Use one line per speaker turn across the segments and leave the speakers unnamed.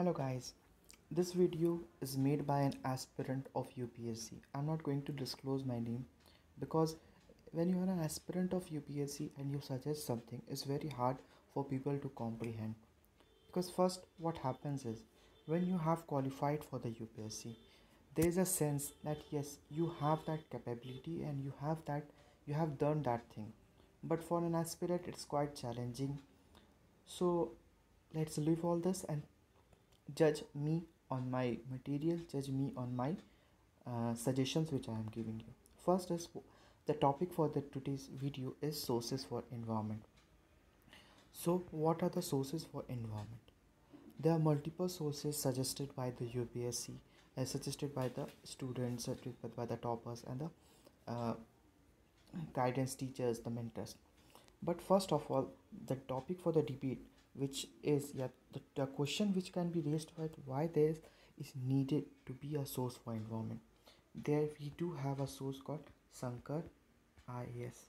Hello guys, this video is made by an aspirant of UPSC. I'm not going to disclose my name because when you are an aspirant of UPSC and you suggest something, it's very hard for people to comprehend. Because first, what happens is when you have qualified for the UPSC, there is a sense that yes, you have that capability and you have that you have done that thing. But for an aspirant, it's quite challenging. So let's leave all this and judge me on my material judge me on my uh, suggestions which i am giving you. First is the topic for the today's video is sources for environment. So what are the sources for environment? There are multiple sources suggested by the upsc as suggested by the students by the toppers and the uh, guidance teachers the mentors. But first of all the topic for the debate which is yeah the, the question which can be raised with why there is needed to be a source for environment. There we do have a source called shankar ias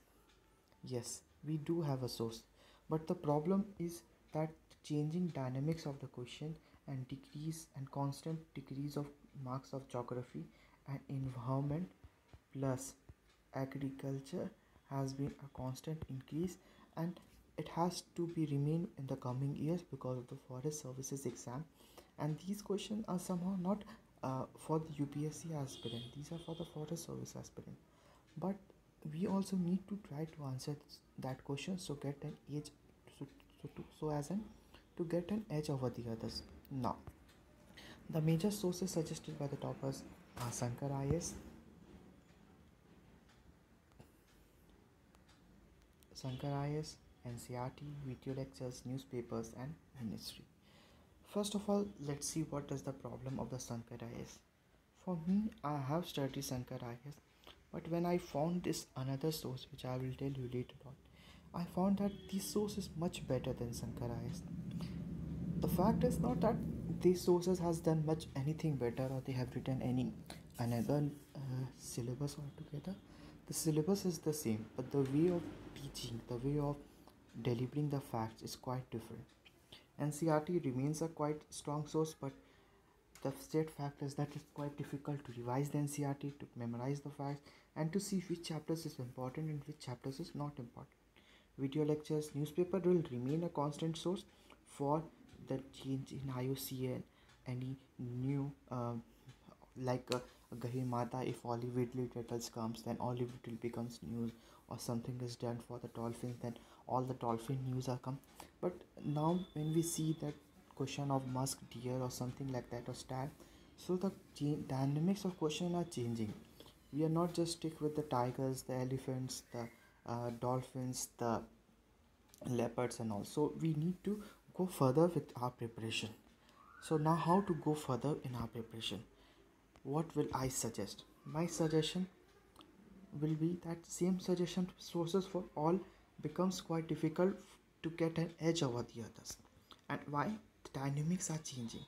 yes we do have a source. But the problem is that changing dynamics of the question and decrease and constant decrease of marks of geography and environment plus agriculture has been a constant increase and it has to be remain in the coming years because of the forest services exam. And these questions are somehow not uh, for the UPSC aspirant. These are for the forest service aspirant. But we also need to try to answer that question so get an edge so, so, to, so as an to get an edge over the others. Now the major sources suggested by the toppers are Shankar IAS Shankar IAS NCERT, video lectures, newspapers, and ministry. First of all, let's see what is the problem of the Shankar IAS. For me, I have studied Shankar IAS, but when I found this another source, which I will tell you later on, I found that this source is much better than Shankar IAS. The fact is not that these sources has done much anything better or they have written any another uh, syllabus altogether. The syllabus is the same, but the way of teaching, the way of delivering the facts is quite different. NCERT remains a quite strong source, but the state fact is that it's quite difficult to revise the NCERT, to memorize the facts, and to see which chapters is important and which chapters is not important. Video lectures, newspaper will remain a constant source for the change in IOC and any new uh, like uh, Gahirmatha if Olive titles comes then Olive will becomes news or something is done for the dolphins then all the dolphin news are come. But now when we see that question of musk deer or something like that or stag so the dynamics of question are changing. We are not just stick with the tigers the elephants the uh, dolphins the leopards and all. So we need to go further with our preparation. So now how to go further in our preparation? What will i suggest? My suggestion will be that same suggestion sources for all becomes quite difficult to get an edge over the others. And why? The dynamics are changing.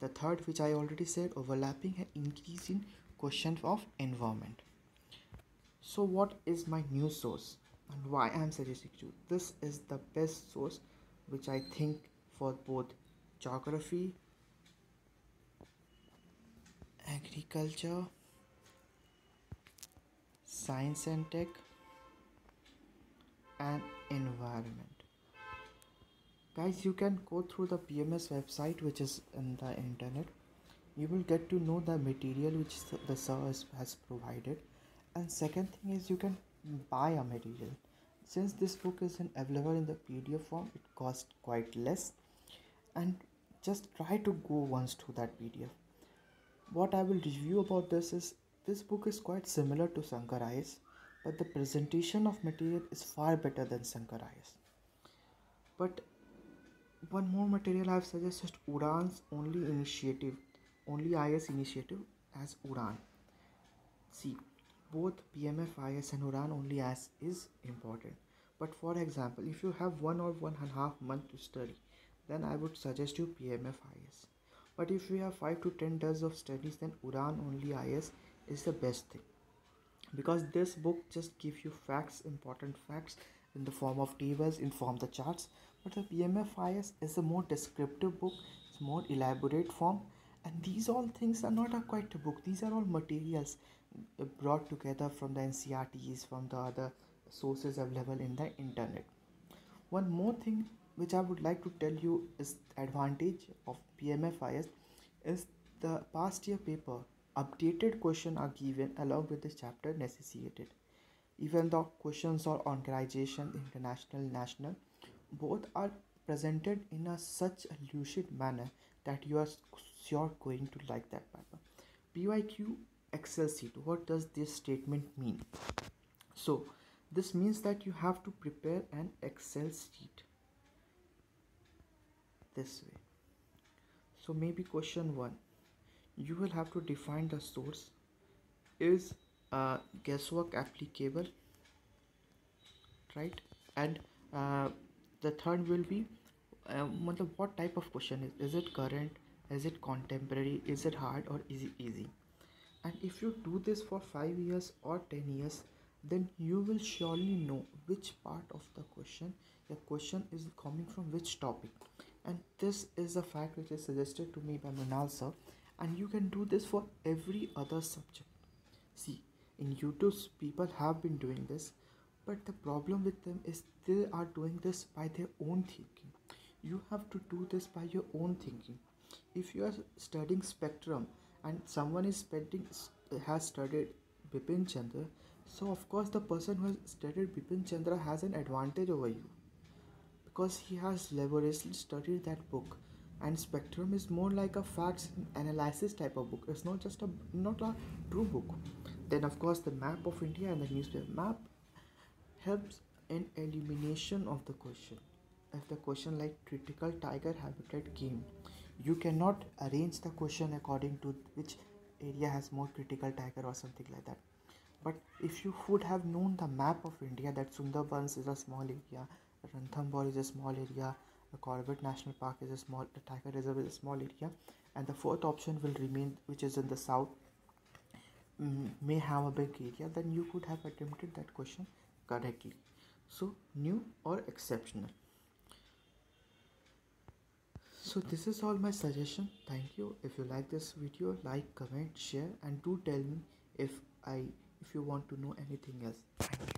The third which i already said overlapping and increase in questions of environment. So what is my new source? And why i am suggesting you this is the best source which i think for both geography agriculture science and tech and environment. Guys you can go through the pms website which is in the internet. You will get to know the material which the service has provided. And second thing is you can buy a material. Since this book is available in the pdf form it costs quite less. And just try to go once to that pdf what i will review about this is this book is quite similar to Shankar IAS, but the presentation of material is far better than Shankar IAS. But one more material I have suggested Udan's only initiative, only IS initiative as Udan. See, both PMF IAS and Udan only as is important. But for example, if you have one or one and a half month to study, then I would suggest you PMF IAS. But if you have five to ten days of studies, then Udan only IS is the best thing because this book just gives you facts important facts in the form of tables inform the charts. But the pmfis is a more descriptive book it's more elaborate form. And these all things are not a quite a book. These are all materials uh, brought together from the ncrts from the other sources available in the internet. One more thing which i would like to tell you is advantage of pmfis is the past year paper updated question are given along with the chapter necessitated. Even though questions are on graduation international national both are presented in a such a lucid manner that you are sure going to like that paper. Pyq excel sheet what does this statement mean? So this means that you have to prepare an excel sheet this way. So maybe question 1 you will have to define the source. Is uh, guesswork applicable? Right? And uh, the third will be uh, what type of question is is it current? Is it contemporary? Is it hard or is it easy? And if you do this for 5 years or 10 years then you will surely know which part of the question the question is coming from which topic. And this is a fact which is suggested to me by Manal sir and you can do this for every other subject. See in youtube people have been doing this but the problem with them is they are doing this by their own thinking. You have to do this by your own thinking. If you are studying spectrum and someone is studying has studied bipin chandra so of course the person who has studied bipin chandra has an advantage over you. Because he has laboriously studied that book and spectrum is more like a facts analysis type of book. It's not just a not a true book. Then of course the map of india and the newspaper map helps in elimination of the question. If the question like critical tiger habitat game you cannot arrange the question according to which area has more critical tiger or something like that. But if you would have known the map of india that sundarbans is a small area ranthambore is a small area the corbett national park is a small the tiger reserve is a small area and the fourth option will remain which is in the south. Mm, may have a big area then you could have attempted that question correctly. So new or exceptional? So this is all my suggestion. Thank you. If you like this video like comment share and do tell me if i if you want to know anything else